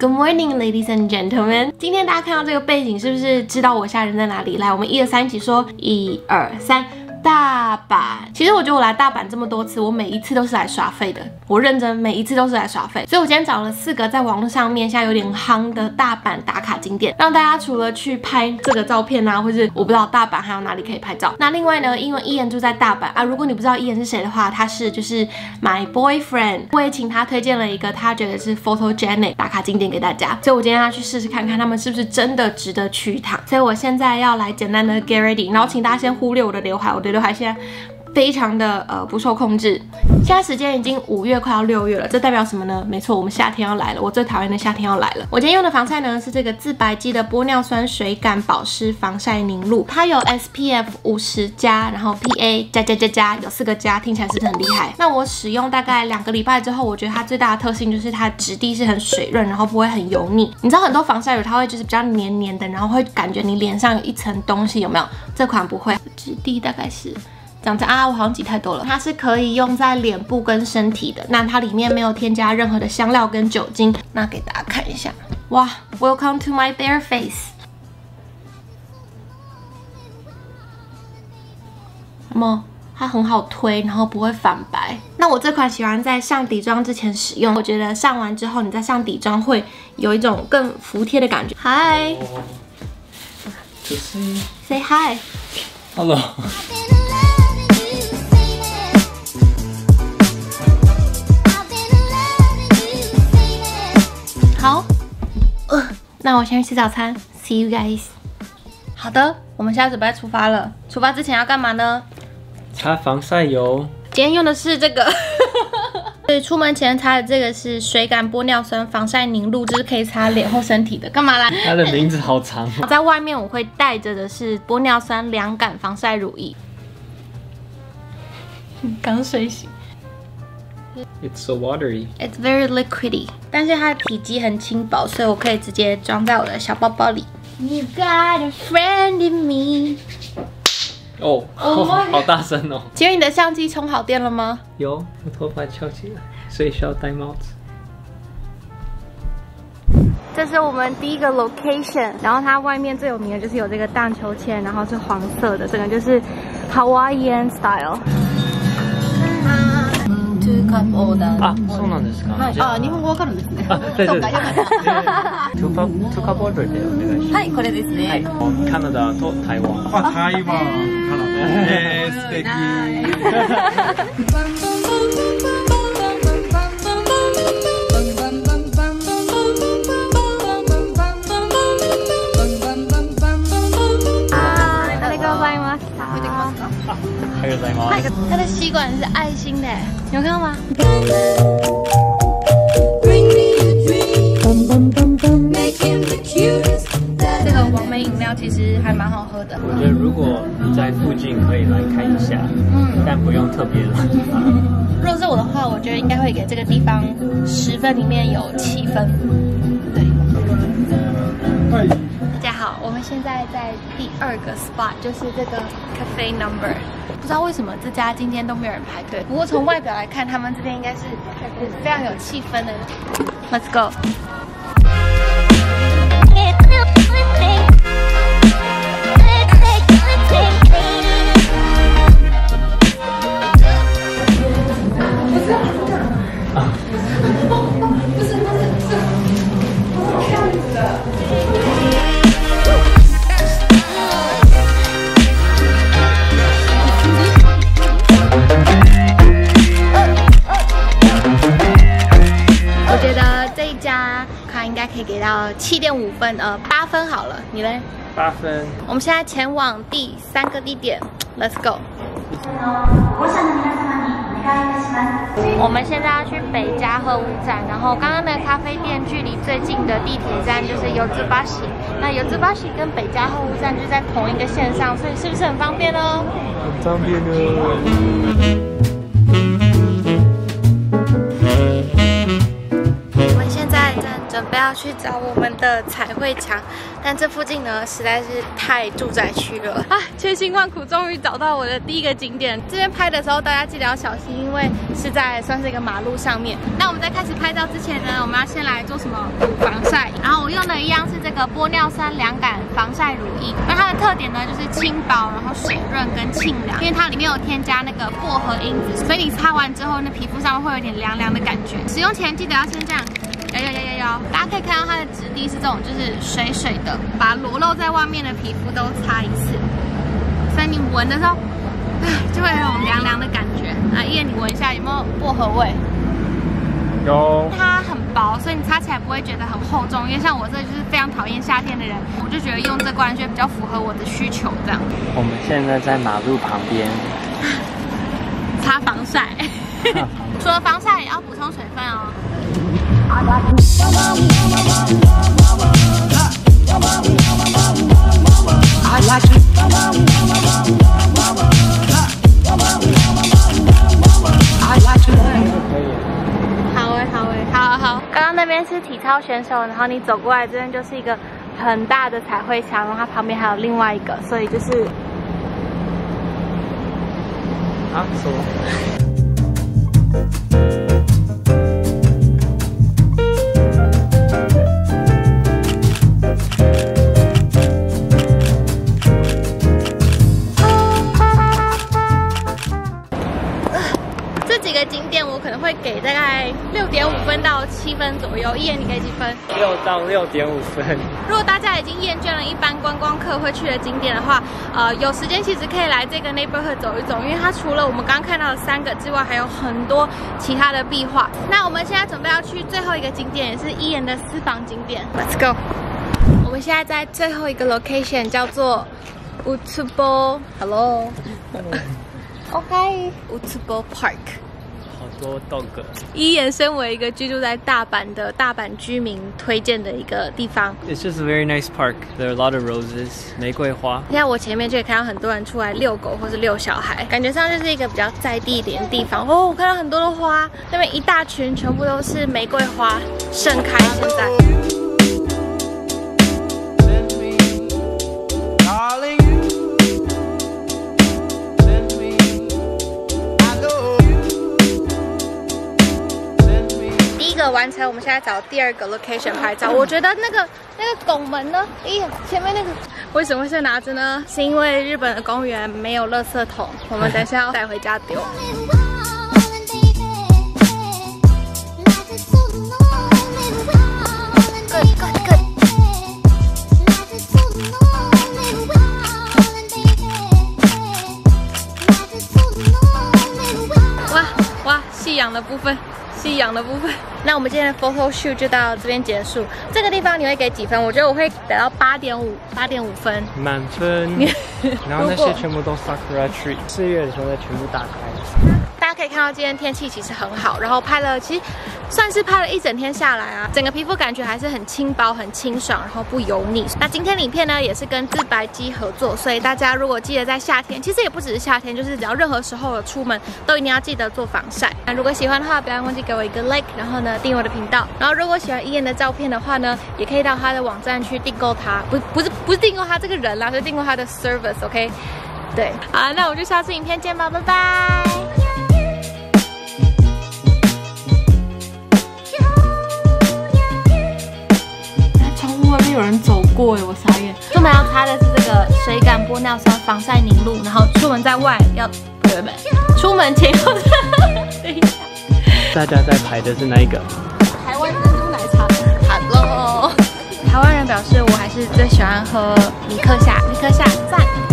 Good morning, ladies and gentlemen。今天大家看到这个背景，是不是知道我现在人在哪里？来，我们一二三一起说，一二三。大阪，其实我觉得我来大阪这么多次，我每一次都是来耍废的。我认真，每一次都是来耍废。所以我今天找了四个在网络上面现在有点夯的大阪打卡景点，让大家除了去拍这个照片啊，或是我不知道大阪还有哪里可以拍照。那另外呢，因为伊言住在大阪啊，如果你不知道伊言是谁的话，他是就是 my boyfriend，我也请他推荐了一个他觉得是 photogenic 打卡景点给大家。所以我今天要去试试看看他们是不是真的值得去一趟。所以我现在要来简单的 get ready，然后请大家先忽略我的刘海，我的。刘海现在非常的呃不受控制。现在时间已经五月快要六月了，这代表什么呢？没错，我们夏天要来了。我最讨厌的夏天要来了。我今天用的防晒呢是这个自白肌的玻尿酸水感保湿防晒凝露，它有 SPF 五十加，然后 PA 加加加加，有四个加，听起来是不是很厉害？那我使用大概两个礼拜之后，我觉得它最大的特性就是它质地是很水润，然后不会很油腻。你知道很多防晒乳它会就是比较黏黏的，然后会感觉你脸上有一层东西，有没有？这款不会，质地大概是。这样子啊，我好像挤太多了。它是可以用在脸部跟身体的，那它里面没有添加任何的香料跟酒精。那给大家看一下，哇，Welcome to my bare face。那么它很好推，然后不会反白。那我这款喜欢在上底妆之前使用，我觉得上完之后你再上底妆会有一种更服帖的感觉。Hi。Say hi。Hello。那我先去吃早餐，See you guys。好的，我们现在准备出发了。出发之前要干嘛呢？擦防晒油。今天用的是这个，对，出门前擦的这个是水感玻尿酸防晒凝露，就是可以擦脸或身体的。干嘛啦？它的名字好长。在外面我会带着的是玻尿酸凉感防晒乳液。刚睡醒。It's so watery. It's very liquidy. 但是它的体积很轻薄，所以我可以直接装在我的小包包里。You got a friend in me. 哦，好大声哦！请问你的相机充好电了吗？有，我头发翘起来，所以需要戴帽子。这是我们第一个 location，然后它外面最有名的就是有这个荡秋千，然后是黄色的，整个就是 Hawaiian style。オーダーあ、そうなんですか。はい、あ、日本語わかるんですね。あ、大丈夫です。トゥカトゥカボールでお願いします。はい、これですね。はい、カナダと台湾。あ、台湾、カナダ。えー、素敵。还有在吗？它的吸管是爱心的，有看到吗？这个完美饮料其实还蛮好喝的。我觉得如果你在附近可以来看一下，嗯，但不用特别来。如果是我的话，我觉得应该会给这个地方十分里面有七分。对。大家好，我们现在在第二个 spot，就是这个 cafe number。不知道为什么这家今天都没有人排队，不过从外表来看，他们这边应该是非常有气氛的。Let's go。给到七点五分，呃，八分好了，你嘞？八分。我们现在前往第三个地点，Let's go。我们现在要去北加贺屋站，然后刚刚那个咖啡店距离最近的地铁站就是油资巴西，那油资巴西跟北加贺屋站就在同一个线上，所以是不是很方便呢？很方便哦。准备要去找我们的彩绘墙，但这附近呢实在是太住宅区了啊！千辛万苦终于找到我的第一个景点。这边拍的时候大家记得要小心，因为是在算是一个马路上面。那我们在开始拍照之前呢，我们要先来做什么？防晒。然后我用的一样是这个玻尿酸凉感防晒乳液。那它的特点呢就是轻薄，然后水润跟沁凉，因为它里面有添加那个薄荷因子，所以你擦完之后，那皮肤上面会有点凉凉的感觉。使用前记得要先这样。有有有有有，大家可以看到它的质地是这种，就是水水的，把裸露在外面的皮肤都擦一次，所以你闻的时候，哎，就会有凉凉的感觉。啊，叶，你闻一下有没有薄荷味？有。它很薄，所以你擦起来不会觉得很厚重。因为像我这就是非常讨厌夏天的人，我就觉得用这罐就比较符合我的需求。这样。我们现在在马路旁边，擦防晒。除了防晒，也要补充水分哦。好哎，好哎，好好。刚刚那边是体操选手，然后你走过来这边就是一个很大的彩绘墙，然后它旁边还有另外一个，所以就是啊，说。给七分左右，一眼你给几分？六到六点五分。如果大家已经厌倦了一般观光客会去的景点的话，呃，有时间其实可以来这个 neighborhood 走一走，因为它除了我们刚刚看到的三个之外，还有很多其他的壁画。那我们现在准备要去最后一个景点，也是一眼的私房景点。Let's go！我们现在在最后一个 location 叫做 Utsubo。Hello。Oh hi，Utsubo Park。多 dog。一眼身为一个居住在大阪的大阪居民推荐的一个地方。It's just a very nice park. There are a lot of roses，玫瑰花。现在我前面就可以看到很多人出来遛狗或是遛小孩，感觉上就是一个比较在地一点的地方。哦，我看到很多的花，那边一大群全部都是玫瑰花盛开。现在。完成，我们现在找第二个 location 拍照。我觉得那个那个拱门呢？咦，前面那个为什么会拿着呢？是因为日本的公园没有垃圾桶，我们等下要带回家丢。的部分，那我们今天的 photo shoot 就到这边结束。这个地方你会给几分？我觉得我会得到八点五，八点五分，满分。然后那些全部都 sakura tree，四月的时候再全部打开。大家可以看到今天天气其实很好，然后拍了，其实算是拍了一整天下来啊，整个皮肤感觉还是很轻薄、很清爽，然后不油腻。那今天影片呢也是跟自白肌合作，所以大家如果记得在夏天，其实也不只是夏天，就是只要任何时候出门都一定要记得做防晒。那如果喜欢的话，不要忘记给我一个 like，然后呢订我的频道。然后如果喜欢伊妍的照片的话呢，也可以到他的网站去订购他，不不是不是订购他这个人啦，是订购他的 service，OK？对，好，那我们就下次影片见吧，拜拜。有人走过哎，我傻眼。出门要擦的是这个水感玻尿酸防晒凝露，然后出门在外要对不对？出门前要等一下。大家在排的是哪一个？台湾珍珠奶茶。Hello。台湾人表示我还是最喜欢喝米克夏，米克夏赞。